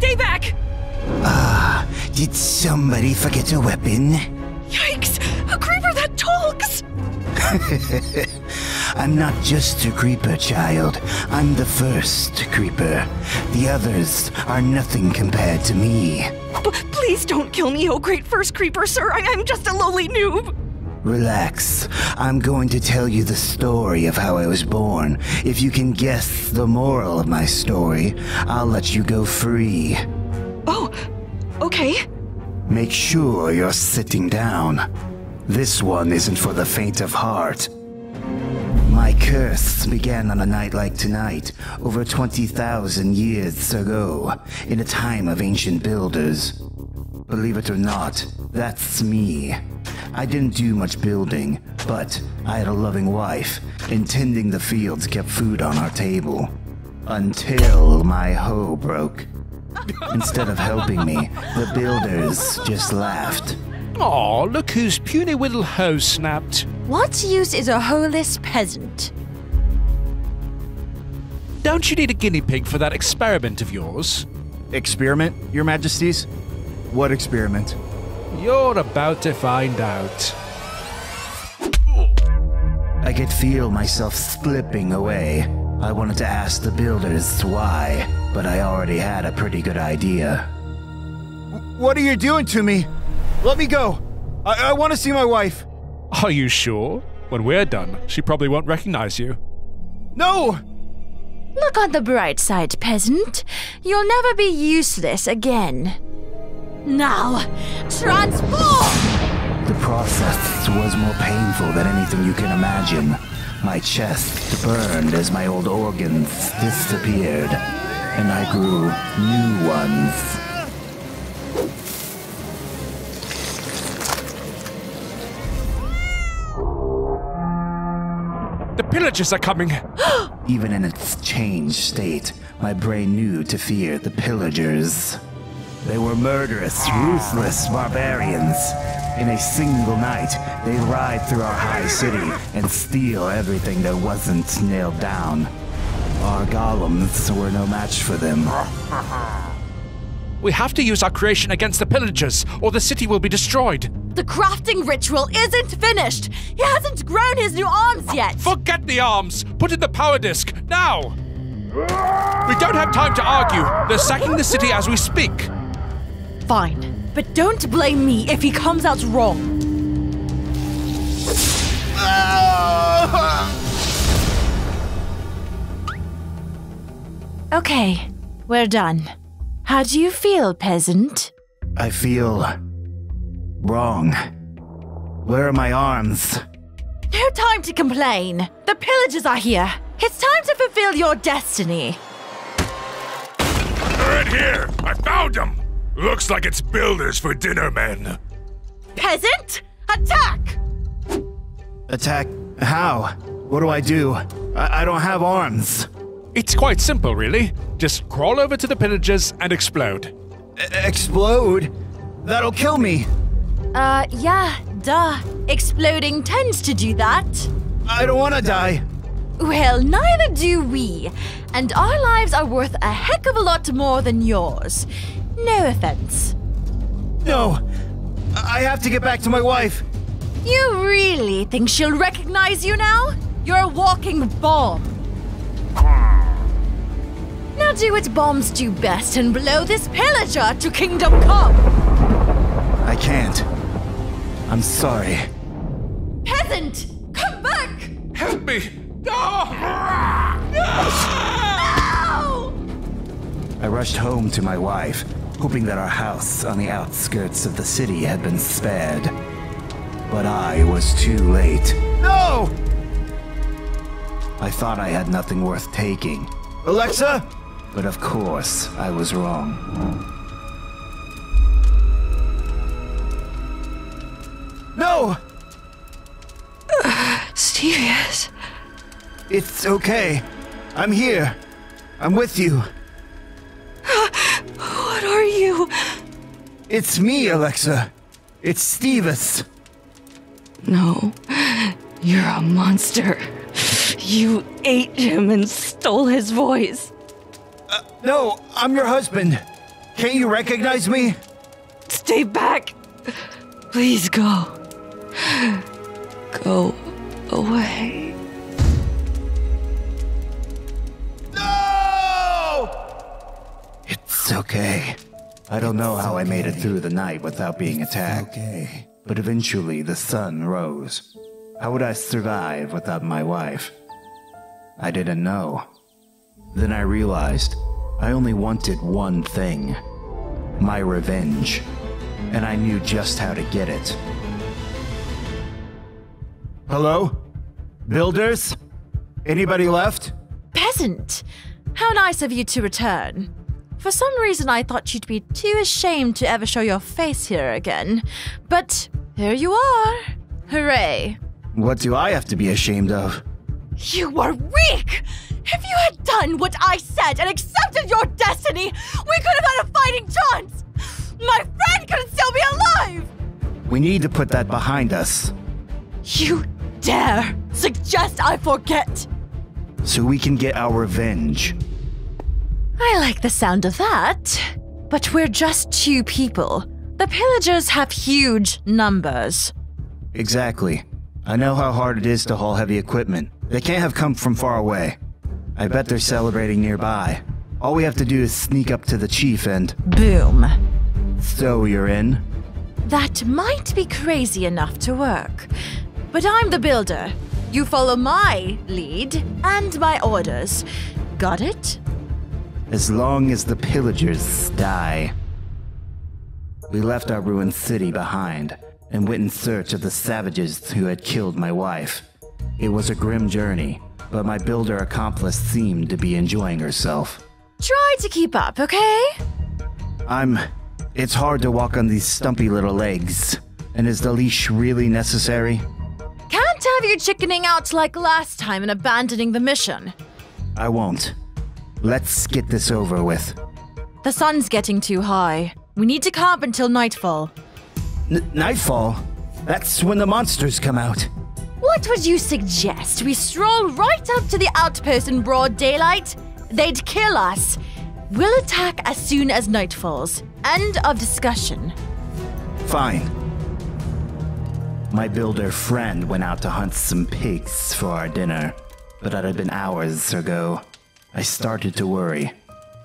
Stay back! Ah, did somebody forget a weapon? Yikes! A creeper that talks! I'm not just a creeper, child. I'm the first creeper. The others are nothing compared to me. B- please don't kill me, oh great first creeper, sir. I- I'm just a lowly noob. Relax. I'm going to tell you the story of how I was born. If you can guess the moral of my story, I'll let you go free. Oh, okay. Make sure you're sitting down. This one isn't for the faint of heart. My curse began on a night like tonight, over 20,000 years ago, in a time of ancient builders. Believe it or not, that's me. I didn't do much building, but I had a loving wife, and tending the fields kept food on our table. Until my hoe broke. Instead of helping me, the builders just laughed. Aw, look whose puny little hoe snapped. What use is a hoeless peasant? Don't you need a guinea pig for that experiment of yours? Experiment, Your Majesties? What experiment? You're about to find out. I could feel myself slipping away. I wanted to ask the builders why, but I already had a pretty good idea. What are you doing to me? Let me go. I, I want to see my wife. Are you sure? When we're done, she probably won't recognize you. No! Look on the bright side, peasant. You'll never be useless again. Now, transform! The process was more painful than anything you can imagine. My chest burned as my old organs disappeared, and I grew new ones. The pillagers are coming! Even in its changed state, my brain knew to fear the pillagers. They were murderous, ruthless barbarians. In a single night, they ride through our high city and steal everything that wasn't nailed down. Our golems were no match for them. We have to use our creation against the pillagers, or the city will be destroyed. The crafting ritual isn't finished! He hasn't grown his new arms yet! Forget the arms! Put in the power disk, now! We don't have time to argue. They're sacking the city as we speak. Fine, but don't blame me if he comes out wrong. Okay, we're done. How do you feel, peasant? I feel wrong. Where are my arms? No time to complain. The pillagers are here. It's time to fulfill your destiny. Right here! I found them! Looks like it's builders for dinner men. Peasant, attack! Attack? How? What do I do? I, I don't have arms. It's quite simple, really. Just crawl over to the pillagers and explode. E- explode? That'll kill me. Uh, yeah, duh. Exploding tends to do that. I don't want to die. Well, neither do we. And our lives are worth a heck of a lot more than yours. No offense. No. I have to get back to my wife. You really think she'll recognize you now? You're a walking bomb. Now do what bombs do best and blow this pillager to kingdom come. I can't. I'm sorry. Peasant, come back! Help me! No! I rushed home to my wife, hoping that our house on the outskirts of the city had been spared. But I was too late. No! I thought I had nothing worth taking. Alexa? But of course, I was wrong. No! Stevius. It's okay. I'm here. I'm with you. It's me, Alexa. It's Stevis. No, you're a monster. You ate him and stole his voice. Uh, no, I'm your husband. Can't you recognize me? Stay back. Please go. Go away. No! It's okay. I don't know how I made it through the night without being attacked. Okay. But eventually the sun rose. How would I survive without my wife? I didn't know. Then I realized I only wanted one thing my revenge. And I knew just how to get it. Hello? Builders? Anybody left? Peasant! How nice of you to return. For some reason, I thought you'd be too ashamed to ever show your face here again. But here you are. Hooray. What do I have to be ashamed of? You were weak! If you had done what I said and accepted your destiny, we could have had a fighting chance! My friend could still be alive! We need to put that behind us You dare suggest I forget! so we can get our revenge. I like the sound of that. But we're just two people. The pillagers have huge numbers. Exactly. I know how hard it is to haul heavy equipment. They can't have come from far away. I bet they're celebrating nearby. All we have to do is sneak up to the chief and. Boom. So you're in? That might be crazy enough to work. But I'm the builder. You follow my lead and my orders. Got it? As long as the pillagers die. We left our ruined city behind and went in search of the savages who had killed my wife. It was a grim journey, but my builder accomplice seemed to be enjoying herself. Try to keep up, okay? I'm. It's hard to walk on these stumpy little legs. And is the leash really necessary? Can't have you chickening out like last time and abandoning the mission. I won't. Let's get this over with. The sun's getting too high. We need to camp until nightfall. N- nightfall? That's when the monsters come out. What would you suggest? We stroll right up to the outpost in broad daylight? They'd kill us. We'll attack as soon as night falls. End of discussion. Fine. My builder friend went out to hunt some pigs for our dinner, but that had been hours ago. I started to worry.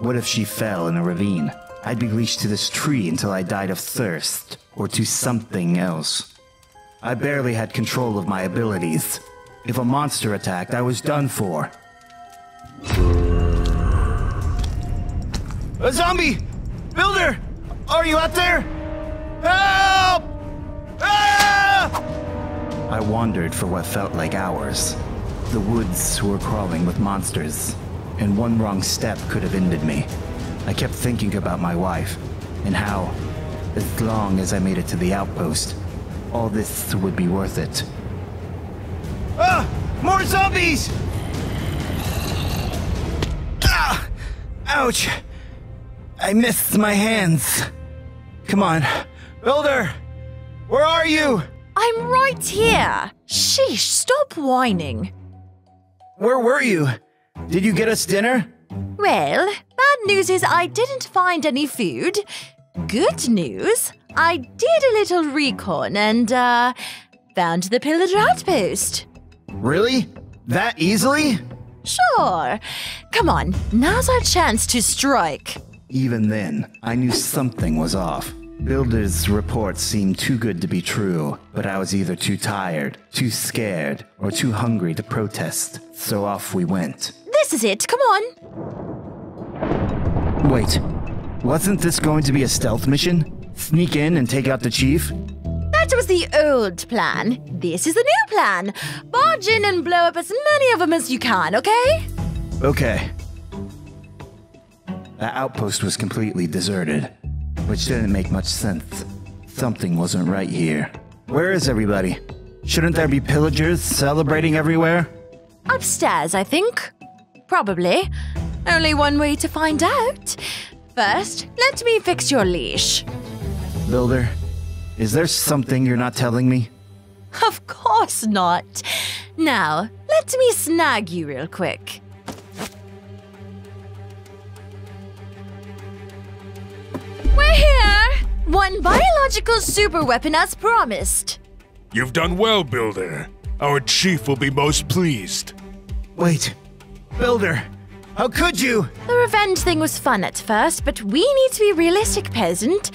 What if she fell in a ravine? I'd be leashed to this tree until I died of thirst, or to something else. I barely had control of my abilities. If a monster attacked, I was done for. A zombie! Builder! Are you out there? Help! Ah! I wandered for what felt like hours. The woods were crawling with monsters, and one wrong step could have ended me. I kept thinking about my wife, and how, as long as I made it to the outpost, all this would be worth it. Ah! More zombies! Ah! Ouch! I missed my hands. Come on. Builder! Where are you? I'm right here. Sheesh, stop whining. Where were you? Did you get us dinner? Well, bad news is I didn't find any food. Good news, I did a little recon and, uh, found the pillager outpost. Really? That easily? Sure. Come on, now's our chance to strike. Even then, I knew something was off. Builder's reports seemed too good to be true, but I was either too tired, too scared, or too hungry to protest, so off we went. This is it, come on. Wait, wasn't this going to be a stealth mission? Sneak in and take out the chief? That was the old plan. This is the new plan. Barge in and blow up as many of them as you can, okay? Okay. The outpost was completely deserted, which didn't make much sense. Something wasn't right here. Where is everybody? Shouldn't there be pillagers celebrating everywhere? Upstairs, I think. Probably. Only one way to find out. First, let me fix your leash. Builder, is there something you're not telling me? Of course not. Now, let me snag you real quick. We're here! One biological superweapon as promised. You've done well, Builder. Our chief will be most pleased. Wait. Builder, how could you? The revenge thing was fun at first, but we need to be realistic, peasant.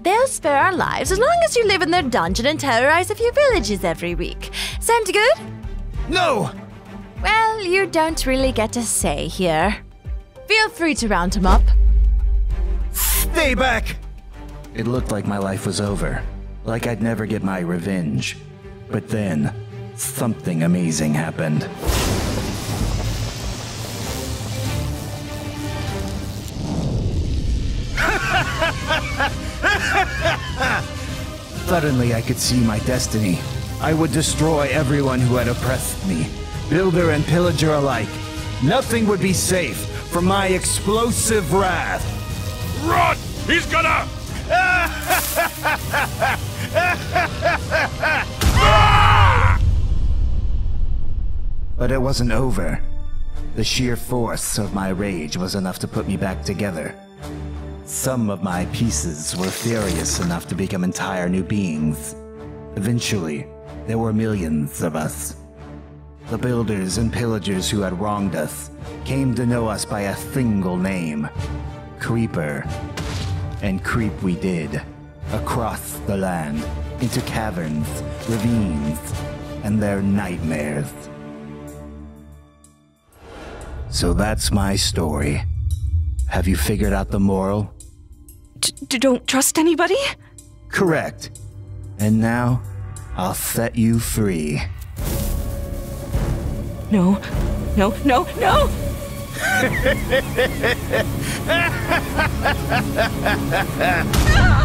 They'll spare our lives as long as you live in their dungeon and terrorize a few villages every week. Sound good? No! Well, you don't really get a say here. Feel free to round him up. Stay back! It looked like my life was over, like I'd never get my revenge. But then, something amazing happened. Suddenly, I could see my destiny. I would destroy everyone who had oppressed me, builder and pillager alike. Nothing would be safe from my explosive wrath. Run! He's gonna! But it wasn't over. The sheer force of my rage was enough to put me back together. Some of my pieces were furious enough to become entire new beings. Eventually, there were millions of us. The builders and pillagers who had wronged us came to know us by a single name Creeper. And creep we did, across the land, into caverns, ravines, and their nightmares. So that's my story. Have you figured out the moral? D- don't trust anybody? Correct. And now, I'll set you free. No, no, no, no! Ah!